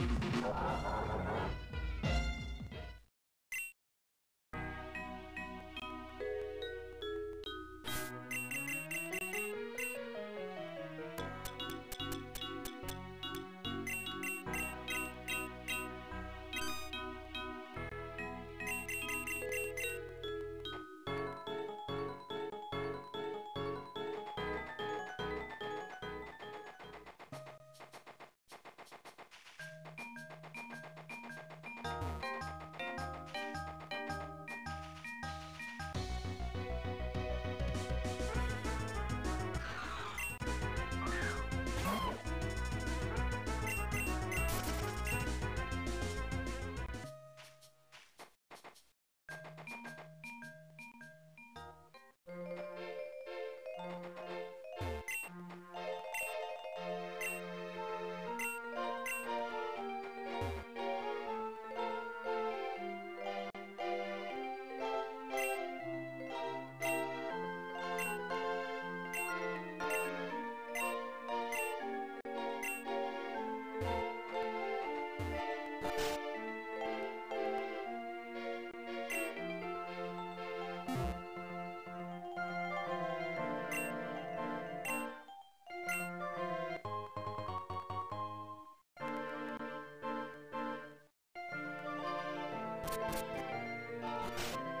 よかった。Thank you.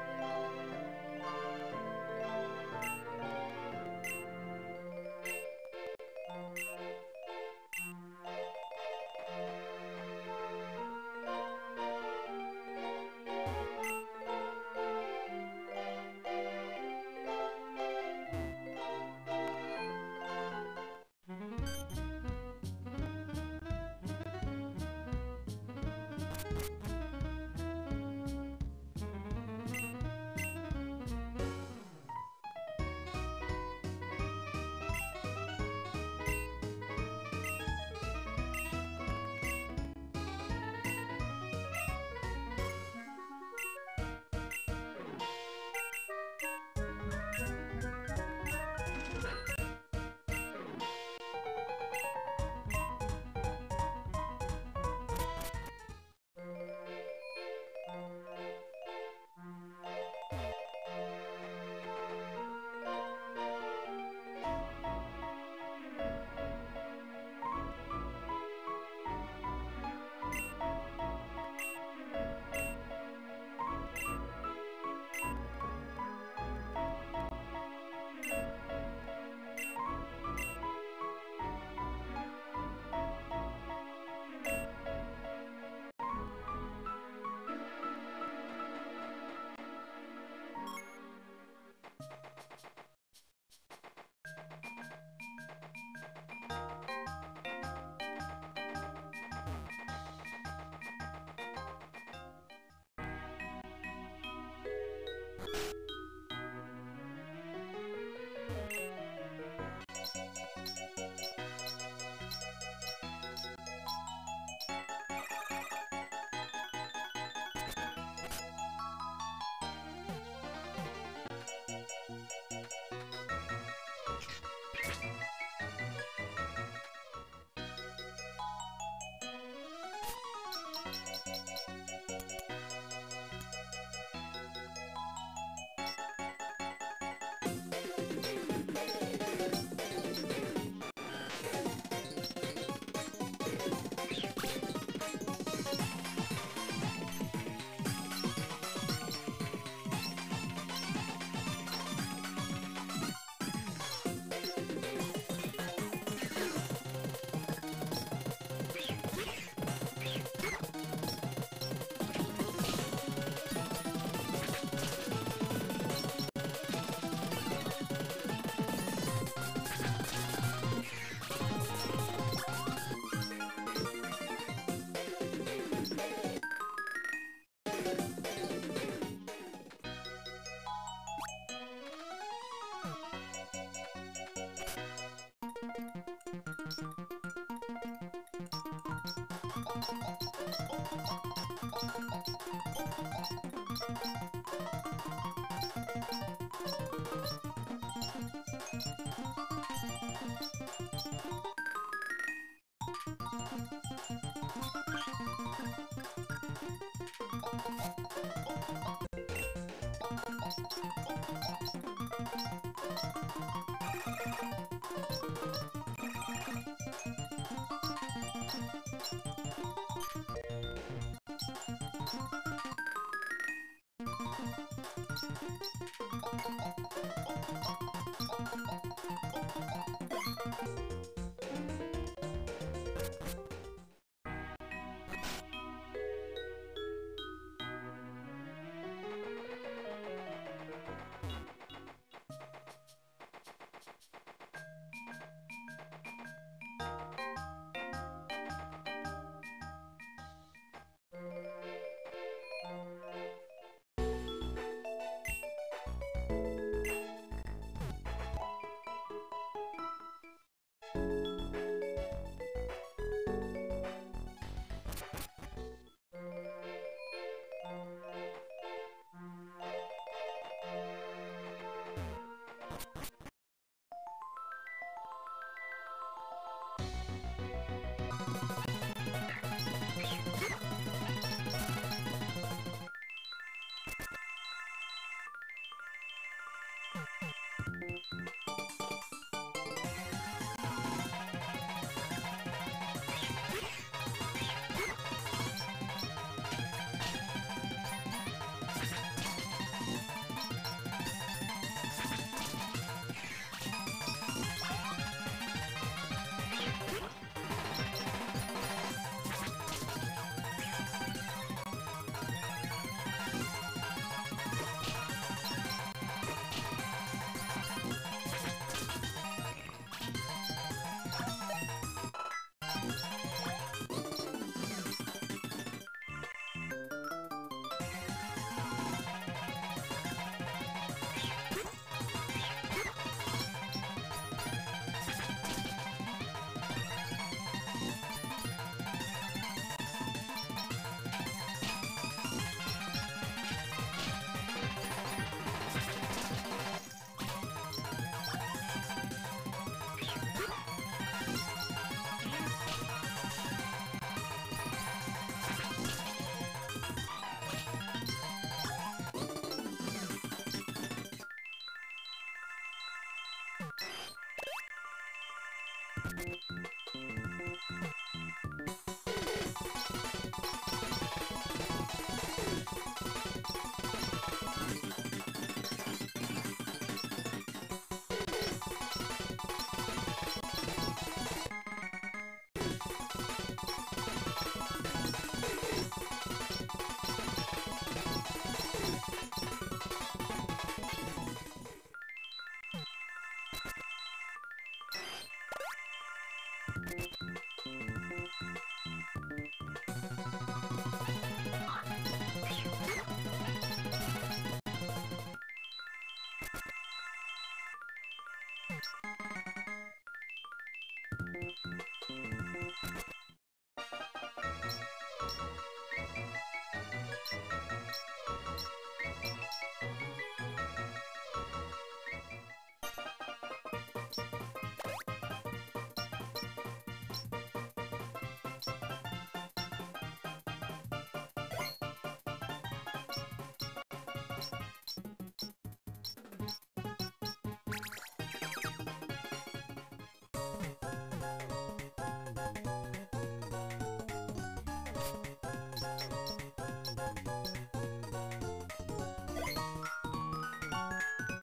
You